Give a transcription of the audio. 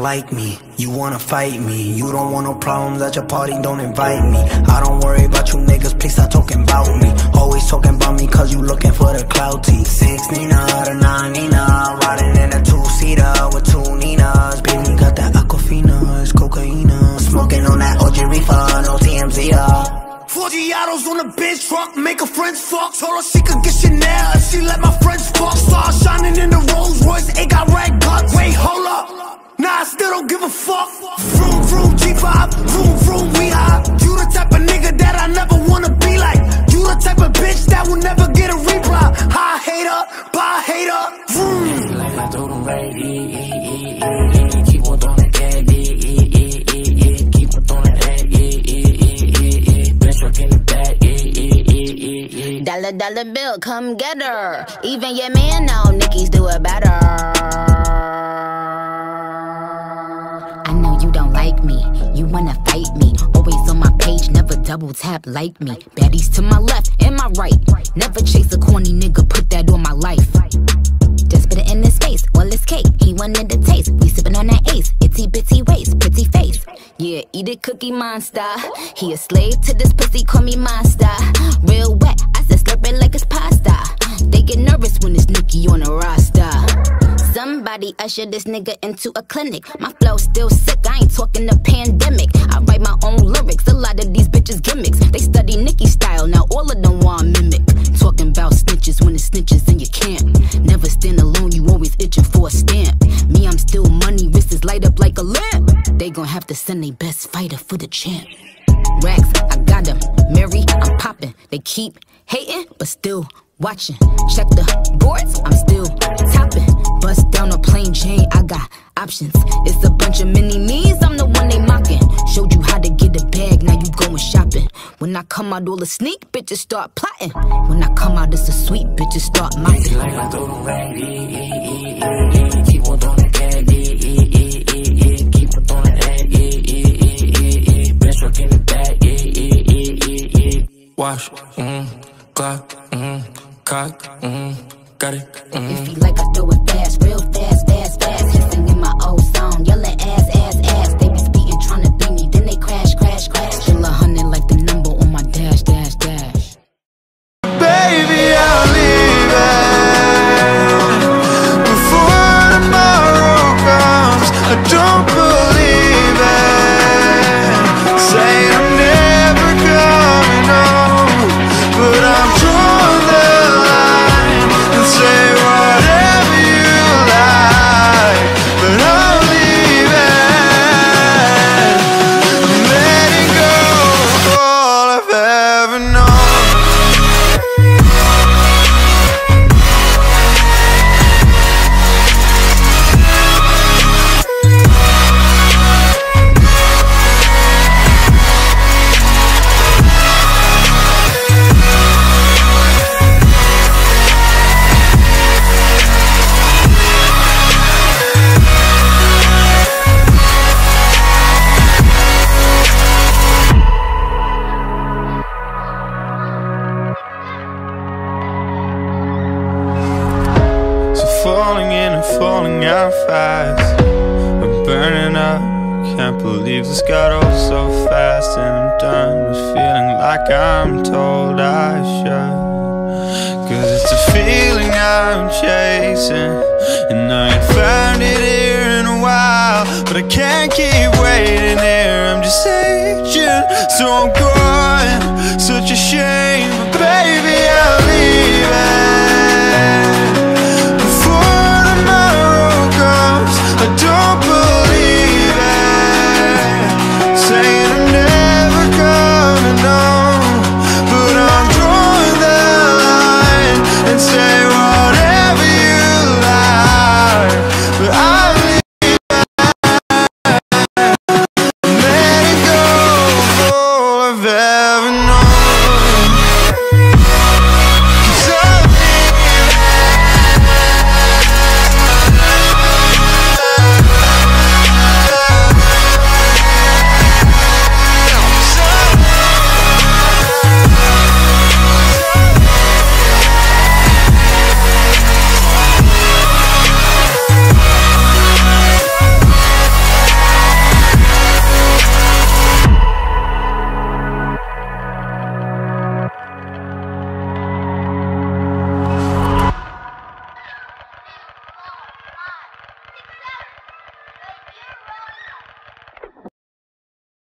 like me, you wanna fight me. You don't want no problems at your party, don't invite me. I don't worry about you niggas, please stop talking about me. Always talking about me cause you looking for the clout T. Six Nina, the nine Nina, riding in a two seater with two Ninas. Baby got that Aquafina, it's cocaine. Smoking on that OG reefer, no TMZ. Uh. Four Giottos on the bench truck, make her friends fuck. Told her she could get Chanel if she let my friends fuck. Star shining in the Rolls Dollar, dollar bill, come get her. Even your man know Nicki's do it better. I know you don't like me, you wanna fight me. Always on my page, never double tap like me. Baddies to my left and my right. Never chase a corny nigga, put that on my life. Just put it in his face, all his cake. He wanted the taste. We sippin' on that ace, itty bitty waist, pretty face. Yeah, eat it, cookie monster. He a slave to this pussy, call me monster. Real wet, I said Somebody usher this nigga into a clinic. My flow still sick, I ain't talking the pandemic. I write my own lyrics, a lot of these bitches gimmicks. They study Nicki style, now all of them want mimic. Talking about snitches when it's snitches in your camp. Never stand alone, you always itching for a stamp. Me, I'm still money, wrists light up like a lamp. They gon' have to send their best fighter for the champ. Racks, I got them. Mary, I'm popping. They keep hating, but still watching. Check the boards, I'm still topping. Options. It's a bunch of mini me's, I'm the one they mocking. Showed you how to get a bag, now you going shopping. When I come out, all the sneak bitches start plotting. When I come out, it's a sweet bitches start mopping. like I told him right, keep on throwing that gas, keep on throwing that, bitch truck in the back, Wash, mm, Glock, mm, cock, mm, got it, mm. If you like, I throw it fast, real fast, fast, fast. Hissing in my old song, yelling ass. And falling out fast. I'm burning up, can't believe this got old so fast. And I'm done with feeling like I'm told I should. Cause it's a feeling I'm chasing. And I ain't found it here in a while. But I can't keep waiting here, I'm just aging So I'm going